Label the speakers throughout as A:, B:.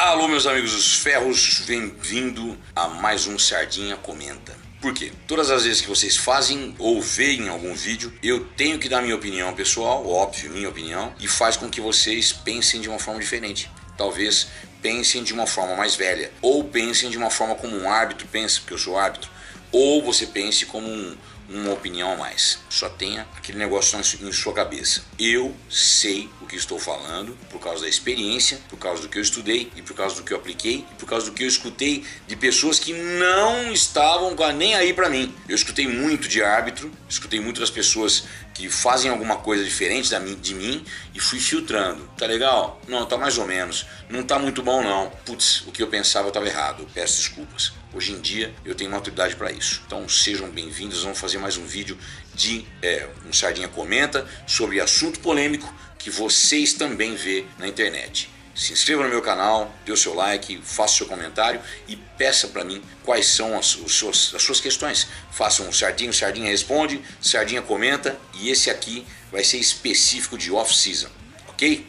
A: Alô, meus amigos dos ferros, bem-vindo a mais um Sardinha Comenta. Por quê? Todas as vezes que vocês fazem ou veem algum vídeo, eu tenho que dar minha opinião pessoal, óbvio, minha opinião, e faz com que vocês pensem de uma forma diferente. Talvez pensem de uma forma mais velha, ou pensem de uma forma como um árbitro pensa, porque eu sou árbitro, ou você pense como um, uma opinião a mais. Só tenha aquele negócio em sua cabeça. Eu sei o que estou falando por causa da experiência, por causa do que eu estudei e por causa do que eu apliquei e por causa do que eu escutei de pessoas que não estavam nem aí para mim. Eu escutei muito de árbitro, escutei muito das pessoas que fazem alguma coisa diferente de mim e fui filtrando. Tá legal? Não, tá mais ou menos. Não tá muito bom não. Putz, o que eu pensava estava errado. Peço desculpas. Hoje em dia eu tenho maturidade para isso. Então sejam bem-vindos, vamos fazer mais um vídeo de é, um Sardinha Comenta sobre assunto polêmico que vocês também vê na internet. Se inscreva no meu canal, dê o seu like, faça o seu comentário e peça para mim quais são as, suas, as suas questões. Faça um Sardinha, Sardinha responde, Sardinha comenta e esse aqui vai ser específico de off-season, ok?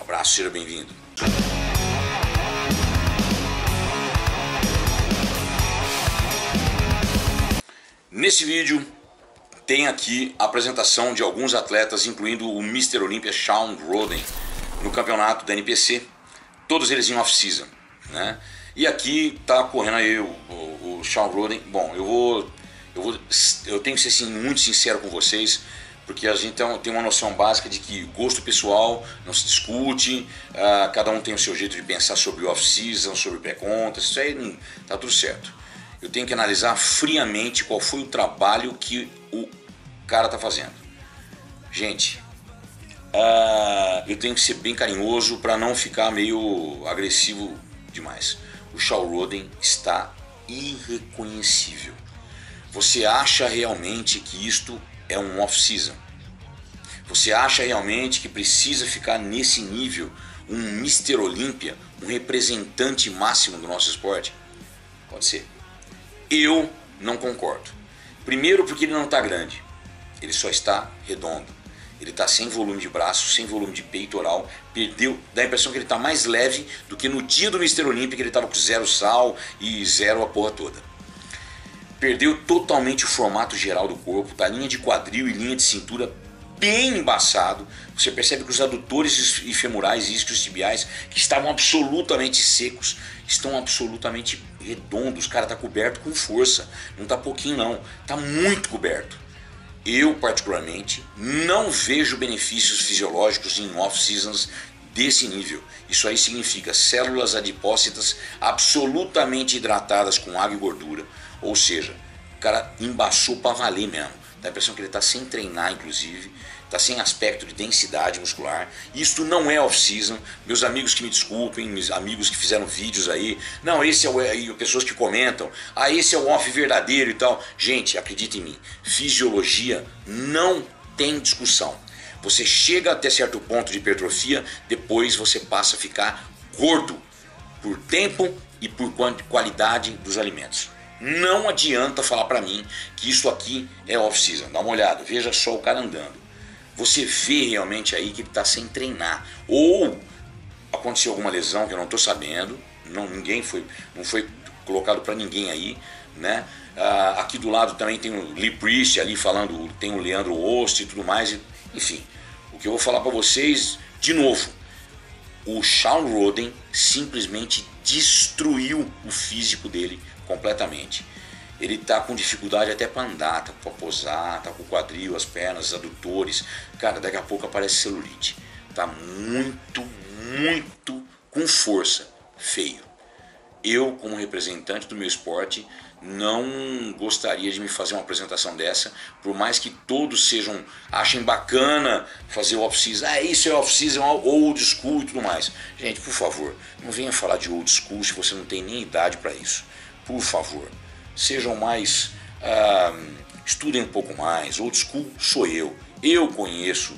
A: Abraço, seja bem-vindo. Nesse vídeo tem aqui a apresentação de alguns atletas, incluindo o Mr. Olympia Sean Roden, no campeonato da NPC, todos eles em off-season. Né? E aqui tá correndo aí o, o, o Sean Roden. Bom, eu vou, eu vou. Eu tenho que ser assim, muito sincero com vocês, porque a gente tem uma noção básica de que gosto pessoal não se discute, uh, cada um tem o seu jeito de pensar sobre off-season, sobre pré-contas, isso aí tá tudo certo eu tenho que analisar friamente qual foi o trabalho que o cara está fazendo. Gente, uh, eu tenho que ser bem carinhoso para não ficar meio agressivo demais. O Shaw Roden está irreconhecível. Você acha realmente que isto é um off-season? Você acha realmente que precisa ficar nesse nível um Mr. Olímpia, um representante máximo do nosso esporte? Pode ser. Eu não concordo. Primeiro, porque ele não está grande, ele só está redondo. Ele está sem volume de braço, sem volume de peitoral, perdeu, dá a impressão que ele está mais leve do que no dia do Mister Olímpico, ele estava com zero sal e zero a porra toda. Perdeu totalmente o formato geral do corpo, tá linha de quadril e linha de cintura bem embaçado. Você percebe que os adutores e femorais e isquios tibiais, que estavam absolutamente secos, estão absolutamente redondos. Cara, tá coberto com força. Não tá pouquinho não, tá muito coberto. Eu, particularmente, não vejo benefícios fisiológicos em off-seasons desse nível. Isso aí significa células adipócitas absolutamente hidratadas com água e gordura. Ou seja, o cara embaçou para valer mesmo. Dá a impressão que ele está sem treinar, inclusive está sem aspecto de densidade muscular. Isto não é off-season. Meus amigos que me desculpem, meus amigos que fizeram vídeos aí, não, esse é o. Aí, pessoas que comentam, ah, esse é o off verdadeiro e tal. Gente, acredite em mim, fisiologia não tem discussão. Você chega até certo ponto de hipertrofia, depois você passa a ficar gordo por tempo e por qualidade dos alimentos. Não adianta falar para mim que isso aqui é off-season. Dá uma olhada, veja só o cara andando você vê realmente aí que ele está sem treinar. Ou aconteceu alguma lesão que eu não estou sabendo, não, ninguém foi, não foi colocado para ninguém aí, né? Ah, aqui do lado também tem o Lee Priest ali falando, tem o Leandro Ost e tudo mais, enfim. O que eu vou falar para vocês, de novo, o Sean Roden simplesmente destruiu o físico dele completamente ele tá com dificuldade até para andar, tá para posar, tá com o quadril, as pernas, os adutores. Cara, daqui a pouco aparece celulite. Tá muito, muito com força, feio. Eu, como representante do meu esporte, não gostaria de me fazer uma apresentação dessa, por mais que todos sejam achem bacana fazer o off-season, ah, isso é off-season, old school e tudo mais. Gente, por favor, não venha falar de old school se você não tem nem idade para isso. Por favor sejam mais. Uh, estudem um pouco mais. Old school sou eu. Eu conheço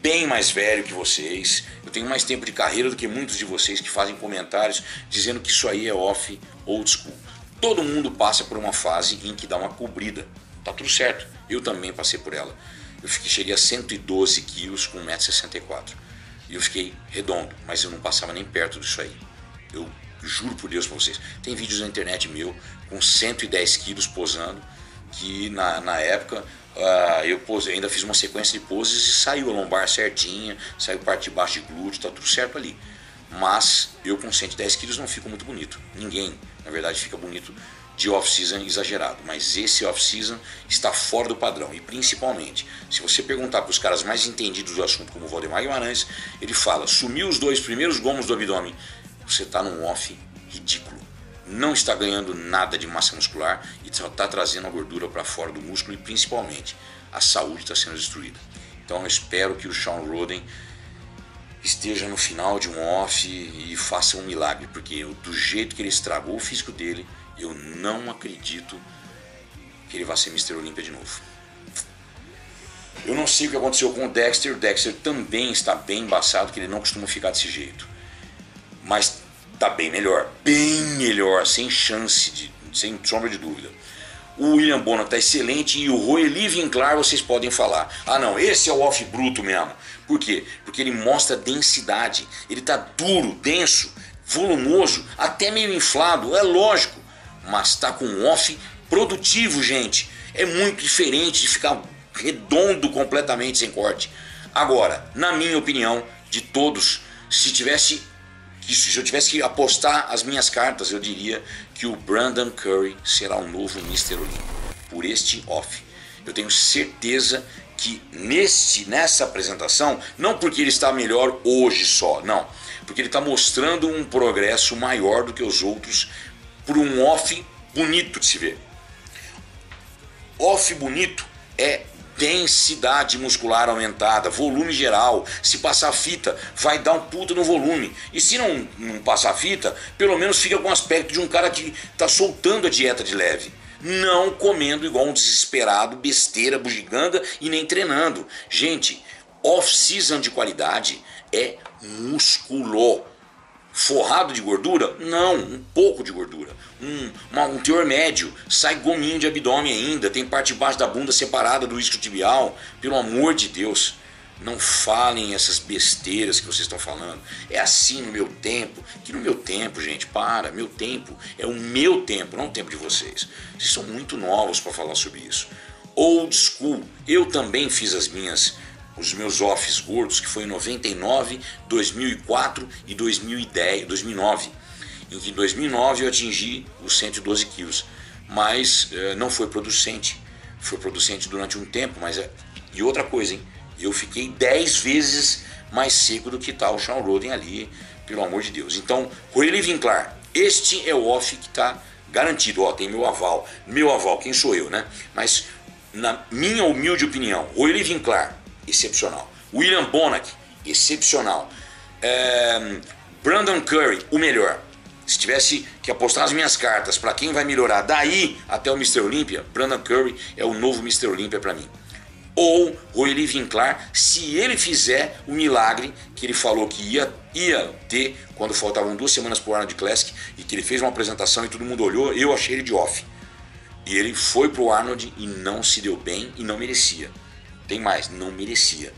A: bem mais velho que vocês. Eu tenho mais tempo de carreira do que muitos de vocês que fazem comentários dizendo que isso aí é off old school. Todo mundo passa por uma fase em que dá uma cobrida. Tá tudo certo. Eu também passei por ela. Eu fiquei, cheguei a 112 quilos com 1,64m. E eu fiquei redondo, mas eu não passava nem perto disso aí. Eu juro por Deus pra vocês. Tem vídeos na internet meu com 110 quilos posando, que na, na época uh, eu pose, ainda fiz uma sequência de poses e saiu a lombar certinha, saiu parte de baixo de glúteo, tá tudo certo ali. Mas eu com 110 quilos não fico muito bonito. Ninguém, na verdade, fica bonito de off-season exagerado, mas esse off-season está fora do padrão. E principalmente, se você perguntar para os caras mais entendidos do assunto, como o Valdemar Guimarães, ele fala: sumiu os dois primeiros gomos do abdômen, você está num off ridículo. Não está ganhando nada de massa muscular e só está trazendo a gordura para fora do músculo e principalmente a saúde está sendo destruída. Então eu espero que o Sean Roden esteja no final de um off e faça um milagre, porque do jeito que ele estragou o físico dele, eu não acredito que ele vá ser Mr. Olímpia de novo. Eu não sei o que aconteceu com o Dexter. O Dexter também está bem embaçado, que ele não costuma ficar desse jeito. Mas está bem melhor. Bem melhor, sem chance, de, sem sombra de dúvida. O William Bonner está excelente e o Roeli Vinclar vocês podem falar. Ah não, esse é o off bruto mesmo. Por quê? Porque ele mostra densidade. Ele está duro, denso, volumoso, até meio inflado, é lógico mas está com um off produtivo, gente. É muito diferente de ficar redondo completamente sem corte. Agora, na minha opinião, de todos, se tivesse se eu tivesse que apostar as minhas cartas, eu diria que o Brandon Curry será o novo Mr. Olympia por este off. Eu tenho certeza que nesse, nessa apresentação, não porque ele está melhor hoje só, não, porque ele está mostrando um progresso maior do que os outros por um off bonito de se ver. Off bonito é densidade muscular aumentada, volume geral. Se passar fita, vai dar um puta no volume. E se não, não passar fita, pelo menos fica com o aspecto de um cara que está soltando a dieta de leve. Não comendo igual um desesperado, besteira, bugiganga e nem treinando. Gente, off-season de qualidade é músculo. Forrado de gordura? Não, um pouco de gordura. Um, uma, um teor médio. Sai gominho de abdômen ainda. Tem parte de baixo da bunda separada do isquiotibial. Pelo amor de Deus. Não falem essas besteiras que vocês estão falando. É assim no meu tempo. Que no meu tempo, gente, para. Meu tempo é o meu tempo, não o tempo de vocês. Vocês são muito novos para falar sobre isso. Old school. Eu também fiz as minhas os meus offs gordos, que foi em 99, 2004 e 2010, 2009. Em que em 2009 eu atingi os 112 quilos, mas eh, não foi producente. Foi producente durante um tempo, mas é... e outra coisa, hein? Eu fiquei 10 vezes mais seco do que tal tá o Sean Roden ali, pelo amor de Deus. Então, Roeli Vinclar, este é o off que está garantido. Ó, tem meu aval. Meu aval, quem sou eu, né? Mas, na minha humilde opinião, Roeli Vinclar, excepcional. William Bonac, excepcional. É, Brandon Curry, o melhor. Se tivesse que apostar as minhas cartas para quem vai melhorar daí até o Mr. Olympia, Brandon Curry é o novo Mr. Olympia para mim. Ou Roeli Vinclar, se ele fizer o milagre que ele falou que ia, ia ter quando faltavam duas semanas para o Arnold Classic e que ele fez uma apresentação e todo mundo olhou, eu achei ele de off. E ele foi pro Arnold e não se deu bem e não merecia. Tem mais, não merecia.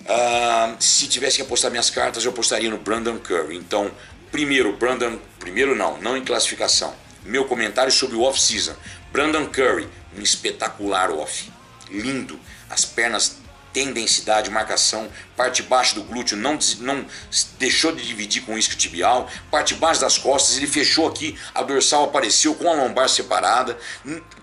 A: Uh, se tivesse que apostar minhas cartas, eu apostaria no Brandon Curry. Então, primeiro, Brandon. Primeiro não, não em classificação. Meu comentário sobre o off-season. Brandon Curry, um espetacular off. Lindo. As pernas tem densidade, marcação, parte baixa do glúteo não, não deixou de dividir com o isquiotibial, parte baixa das costas, ele fechou aqui, a dorsal apareceu com a lombar separada,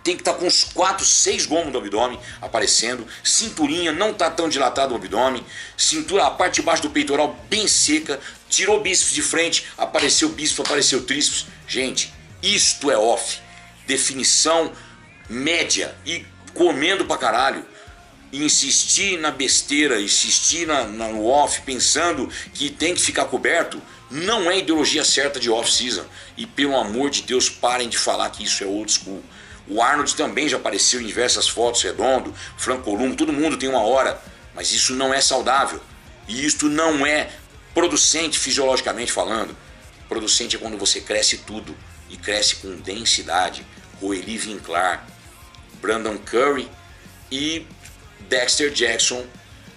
A: tem que estar tá com uns 4, 6 gomos do abdômen aparecendo, cinturinha não está tão dilatado o abdômen, cintura, a parte de baixo do peitoral bem seca, tirou bíceps de frente, apareceu bíceps, apareceu tríceps. Gente, isto é off. Definição média e comendo pra caralho insistir na besteira, insistir na, na, no off, pensando que tem que ficar coberto, não é ideologia certa de off-season. E pelo amor de Deus, parem de falar que isso é old school. O Arnold também já apareceu em diversas fotos, redondo, Franco Columbo, todo mundo tem uma hora, mas isso não é saudável. E isto não é producente fisiologicamente falando. Producente é quando você cresce tudo e cresce com densidade. Roeli Vinclar, Brandon Curry e Dexter Jackson,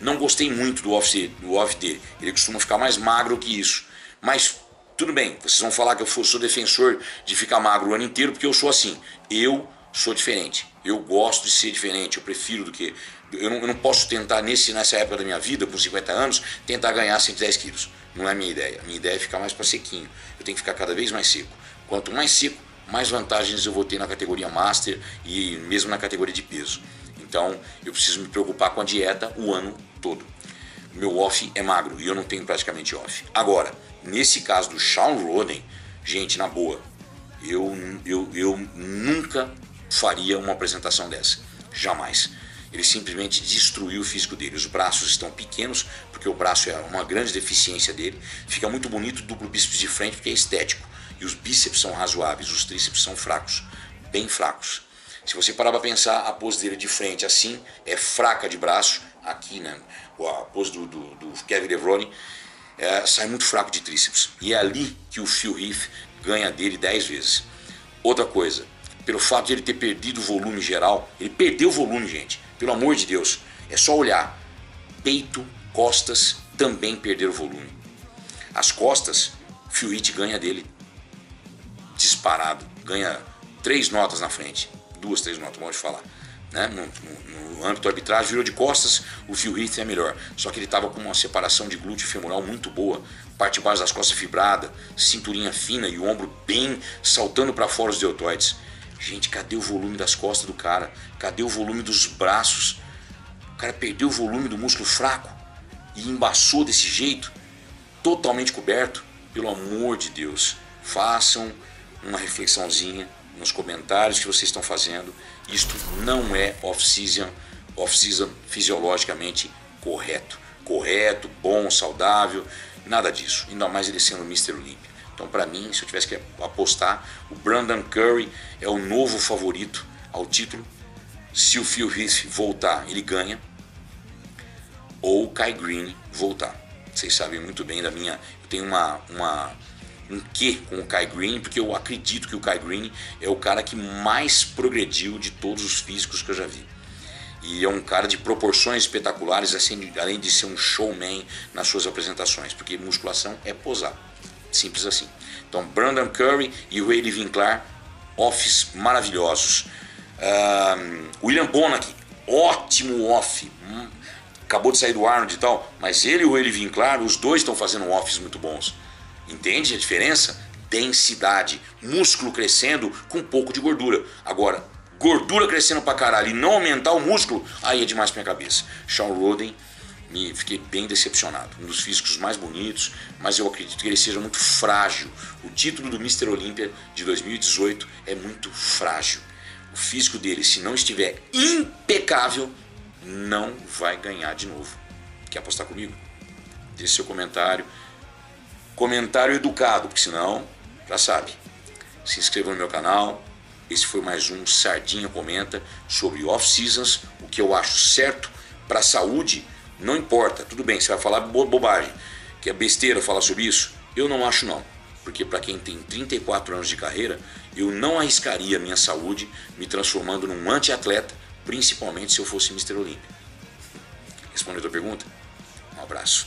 A: não gostei muito do off, do off dele. Ele costuma ficar mais magro que isso. Mas Tudo bem, vocês vão falar que eu sou defensor de ficar magro o ano inteiro porque eu sou assim. Eu sou diferente. Eu gosto de ser diferente. Eu prefiro do que. Eu não, eu não posso tentar, nesse, nessa época da minha vida, com 50 anos, tentar ganhar 110 quilos. Não é a minha ideia. A minha ideia é ficar mais para sequinho. Eu tenho que ficar cada vez mais seco. Quanto mais seco, mais vantagens eu vou ter na categoria Master e mesmo na categoria de peso. Então eu preciso me preocupar com a dieta o ano todo. Meu off é magro e eu não tenho praticamente off. Agora, nesse caso do Sean Roden, gente, na boa, eu, eu, eu nunca faria uma apresentação dessa. Jamais. Ele simplesmente destruiu o físico dele. Os braços estão pequenos, porque o braço é uma grande deficiência dele. Fica muito bonito duplo bíceps de frente, porque é estético. E os bíceps são razoáveis, os tríceps são fracos, bem fracos. Se você parar para pensar, a pose dele de frente assim é fraca de braço, aqui, né? A pose do, do, do Kevin DeVrone é, sai muito fraco de tríceps. E é ali que o Phil Heath ganha dele 10 vezes. Outra coisa, pelo fato de ele ter perdido o volume geral, ele perdeu o volume, gente. Pelo amor de Deus, é só olhar. Peito, costas também perderam volume. As costas, Phil Heath ganha dele disparado, ganha três notas na frente, duas, três notas, pode falar. Né? No, no, no, âmbito arbitrário, virou de costas, o Phil Heath é melhor. Só que ele estava com uma separação de glúteo femoral muito boa, parte baixa das costas fibrada, cinturinha fina e o ombro bem saltando para fora os deltoides. Gente, cadê o volume das costas do cara? Cadê o volume dos braços? O cara perdeu o volume do músculo fraco e embaçou desse jeito, totalmente coberto. Pelo amor de Deus, façam uma reflexãozinha nos comentários que vocês estão fazendo. Isto não é off-season off fisiologicamente correto. Correto, bom, saudável, nada disso. Ainda mais ele sendo Mr. Olympia. Então, para mim, se eu tivesse que apostar, o Brandon Curry é o novo favorito ao título. Se o Phil Heath voltar, ele ganha. Ou o Kai Green voltar. Vocês sabem muito bem da minha. Eu tenho uma, uma um quê com o Kai Green, porque eu acredito que o Kai Green é o cara que mais progrediu de todos os físicos que eu já vi. E é um cara de proporções espetaculares, assim, além de ser um showman nas suas apresentações, porque musculação é posar. Simples assim. Então, Brandon Curry e o Ray Vinclar, offs maravilhosos. William Bonac, ótimo off. Hum, acabou de sair do Arnold e tal, mas ele e o Ray Vinclar, os dois estão fazendo offs muito bons. Entende a diferença? Densidade, músculo crescendo com um pouco de gordura. Agora, gordura crescendo pra caralho e não aumentar o músculo, aí é demais pra minha cabeça. Sean Roden, me fiquei bem decepcionado. Um dos físicos mais bonitos, mas eu acredito que ele seja muito frágil. O título do Mr. Olympia de 2018 é muito frágil. O físico dele, se não estiver impecável, não vai ganhar de novo. Quer apostar comigo? Deixe seu comentário comentário educado, porque senão, já sabe. Se inscreva no meu canal. Esse foi mais um Sardinha Comenta sobre off-seasons, o que eu acho certo para a saúde, não importa. Tudo bem, você vai falar bobagem, que é besteira falar sobre isso? Eu não acho não. Porque para quem tem 34 anos de carreira, eu não arriscaria minha saúde me transformando num anti-atleta, principalmente se eu fosse Mr. Olímpia. Respondeu a tua pergunta? Um abraço.